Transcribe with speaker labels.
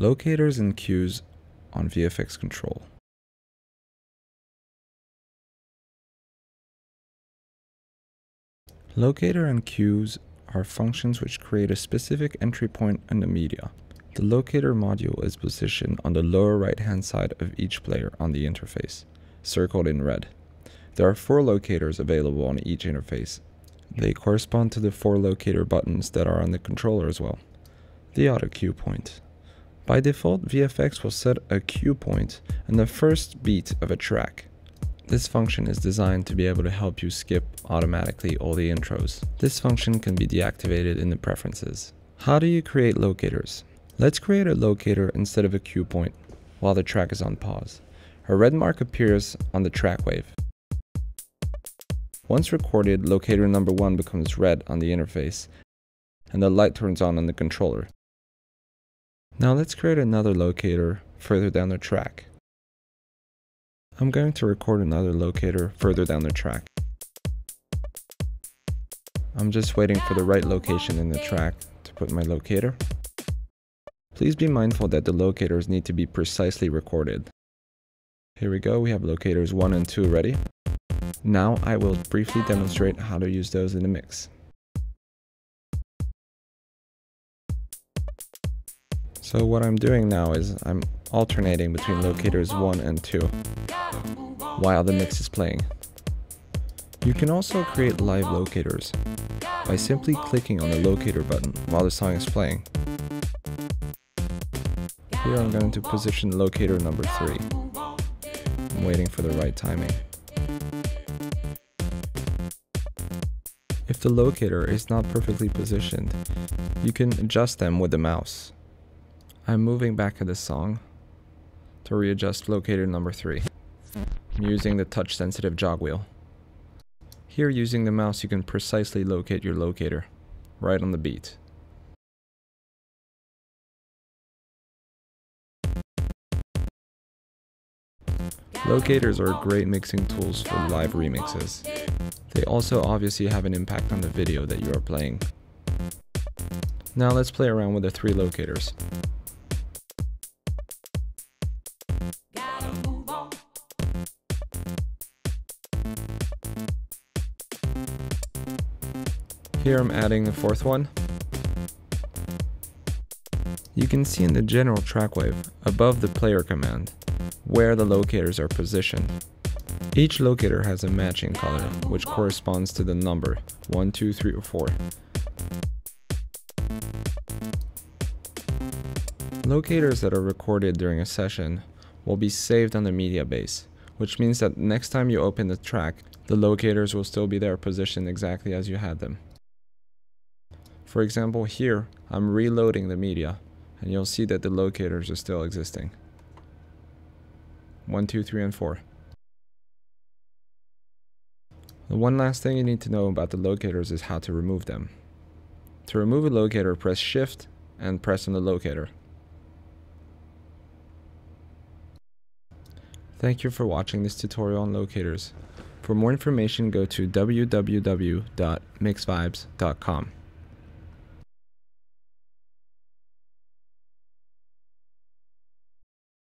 Speaker 1: Locators and cues on VFX Control. Locator and cues are functions which create a specific entry point in the media. The locator module is positioned on the lower right hand side of each player on the interface, circled in red. There are four locators available on each interface. They correspond to the four locator buttons that are on the controller as well. The auto cue point. By default, VFX will set a cue point in the first beat of a track. This function is designed to be able to help you skip automatically all the intros. This function can be deactivated in the preferences. How do you create locators? Let's create a locator instead of a cue point while the track is on pause. A red mark appears on the track wave. Once recorded, locator number 1 becomes red on the interface and the light turns on on the controller. Now let's create another locator further down the track. I'm going to record another locator further down the track. I'm just waiting for the right location in the track to put my locator. Please be mindful that the locators need to be precisely recorded. Here we go, we have locators 1 and 2 ready. Now I will briefly demonstrate how to use those in the mix. So what I'm doing now is I'm alternating between locators 1 and 2 while the mix is playing. You can also create live locators by simply clicking on the locator button while the song is playing. Here I'm going to position locator number 3. I'm waiting for the right timing. If the locator is not perfectly positioned, you can adjust them with the mouse. I'm moving back to the song to readjust locator number 3. I'm using the touch sensitive jog wheel. Here using the mouse you can precisely locate your locator, right on the beat. Locators are great mixing tools for live remixes. They also obviously have an impact on the video that you are playing. Now let's play around with the three locators. Here I'm adding the fourth one. You can see in the general track wave, above the player command, where the locators are positioned. Each locator has a matching color, which corresponds to the number 1, 2, 3, or 4. Locators that are recorded during a session will be saved on the media base, which means that next time you open the track, the locators will still be there positioned exactly as you had them. For example, here, I'm reloading the media, and you'll see that the locators are still existing. 1, 2, 3, and 4. The one last thing you need to know about the locators is how to remove them. To remove a locator, press Shift and press on the locator. Thank you for watching this tutorial on locators. For more information, go to www.mixvibes.com.